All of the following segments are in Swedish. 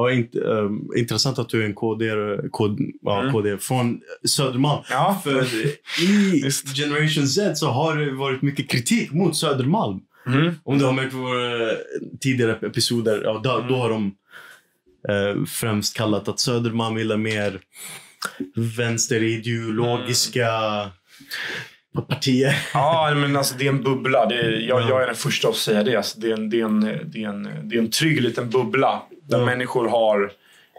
Ja, int, ehm, intressant att du är en KD, KD, ja, Mm. KD från Södermalm. Ja. För i. Generation Z så har det varit mycket kritik mot Södermalm. Mm. Om du har märkt våra tidigare episoder, ja, då, då har de eh, främst kallat att Södermalm gillar mer vänsterideologiska partier. Ja, men alltså det är en bubbla. Är, jag, Ja. jag är den första att säga det. Alltså, det, är en, det, är en, det, är en, det är en trygg liten bubbla där Ja. människor har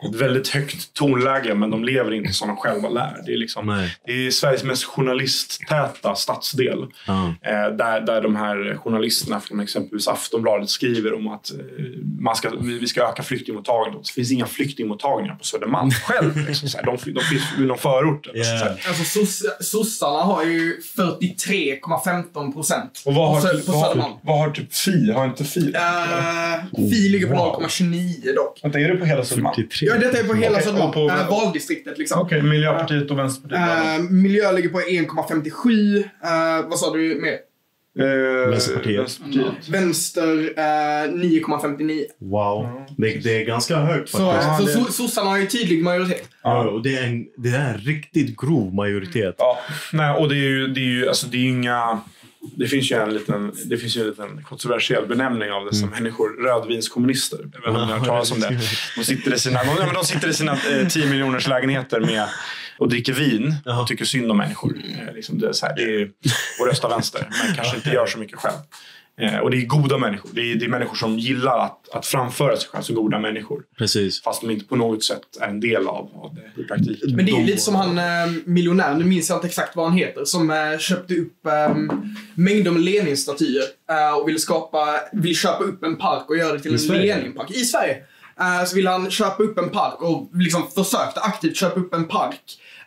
ett väldigt högt tonläge men de lever inte som de själva lär. Det är, liksom, det är Sveriges mest journalisttäta stadsdel. Eh, där, där de här journalisterna från exempelvis Aftonbladet skriver om att eh, man ska, vi vi ska öka flyktingmottagningen. Det finns inga flyktingmottagningar på Södermalm själv. Liksom, så här. de, de finns i någon förort. eller så Yeah. här. Alltså soss- sossarna har ju 43,15 procent. Och vad har, På Sö- på vad, Södermalm. har, vad har typ Fi? Har inte Fi? Uh, Fi ligger på Wow. 0,29 dock. Vänta, är det på hela Södermalm? 43. Ja, detta är på hela Okej, Södermalm. på- Eh, valdistriktet liksom. Okej, Miljöpartiet och Vänsterpartiet. Eh, miljö ligger på 1,57. Uh, vad sa du mer? Eh, Vänsterpartiet. Vänsterpartiet. Vänster uh, 9,59. Wow. Det, det är ganska högt Så, faktiskt. Ja, så det- so- sossarna har ju tydlig majoritet. Ja, och det, är en, det är en riktigt grov majoritet. Ja, nej, och det är ju, det är ju alltså det är inga... Det finns ju en liten, det finns ju en liten kontroversiell benämning av dessa människor. Rödvinskommunister. Jag vet inte om ni har hört talas om det. De sitter i sina, de, de sitter i sina eh, 10 miljoners lägenheter med och dricker vin och tycker synd om människor. Eh, liksom det är så här, det är, och röstar vänster, men kanske inte gör så mycket själv. Eh, och det är goda människor. Det är, det är människor som gillar att, att framföra sig själv som goda människor. Precis. Fast de inte på något sätt är en del av, av det i praktiken. Men det är ju lite som han eh, miljonär, nu minns jag inte exakt vad han heter, som eh, köpte upp eh, mängder med Lenin-statyer eh, och ville skapa, vill köpa upp en park och göra det till I en? Lenin-park. I Sverige. Eh, så ville han köpa upp en park och liksom försökte aktivt köpa upp en park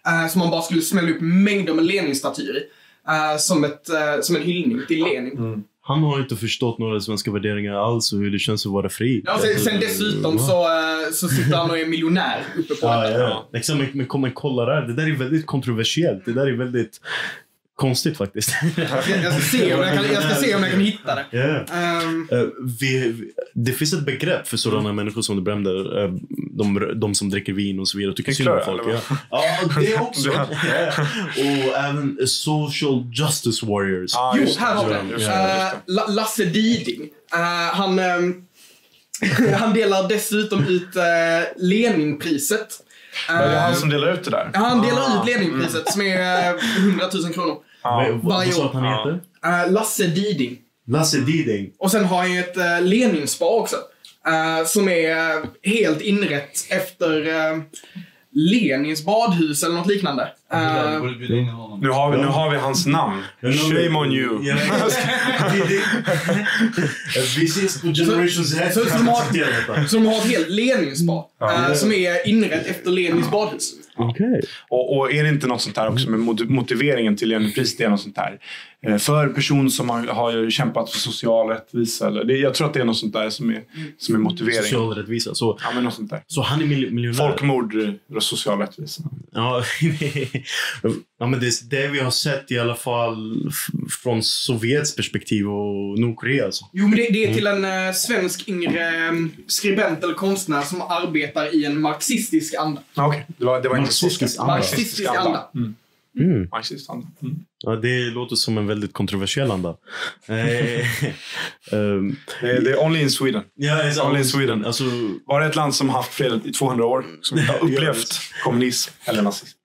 eh, som man bara skulle smälla upp mängder med Lenin-statyer i. eh, som, ett, eh, som en hyllning till Lenin. Han har inte förstått några svenska värderingar alls och hur det känns att vara fri. Ja, sen, sen dessutom så, eh, så sitter han och är miljonär uppe på Ja, ja. Exakt, men, men, kom- men kolla där. Det där är väldigt kontroversiellt. Det där är väldigt konstigt faktiskt. Jag, jag, ska se om jag, kan, jag ska se om jag kan hitta det. Ja. Ehm, Eh, vi, vi, det finns ett begrepp för sådana människor som du brände. eh, de, de som dricker vin och så vidare. Tycker synd om folk. Ja. ja, det också. Ja. Och även social justice warriors. Ja, Jo, här har vi det, Eh, Lasse Diding. Eh, han, ehm, han delar dessutom ut uh, Leninpriset. Men det är Eh, han som delar ut det där. han delar Ah. ut Leninpriset som är eh, 100 000 kronor. Vad varje sa år. han heter? Eh, Lasse Diding. Lasse Diding. Och sen har han ju ett uh, Leninspa också. eh, som är eh, helt inrätt efter eh, Lenins badhus eller något liknande. Honom. Nu har, vi, nu har vi hans namn. Shame on you. Vi ses på Generation Z. så- så de har- så ett helt Leninspa. Ja. eh, som är inrätt efter Lenins badhus. Okej. Och, och är det inte något sånt här också med mot- motiveringen till Leninpriset? Det är något sånt här. eh, För person som har, har kämpat för social rättvisa. Eller, det, jag tror att det är något sånt där som är, som är motiveringen. Social rättvisa. Så, Ja, men något sånt där. så han är mil- miljonär? Folkmord, eh, social rättvisa. Ja, ja men det är det vi har sett i alla fall från Sovjets perspektiv och Nordkorea. Alltså. Jo, men det, det är till en eh, svensk yngre eh, skribent eller konstnär som arbetar i en marxistisk anda. Ah, Okej, det, var, det var inte Marxistisk anda. Marxistisk anda. Mm. Mm. Marxistisk anda. Mm. Ja, det låter som en väldigt kontroversiell anda. Eh, ehm, Det, är- det är only in Sweden. ja, exakt. Only in Sweden. Alltså, Var det ett land som har haft fred i 200 år, som inte har upplevt kommunism eller nazism.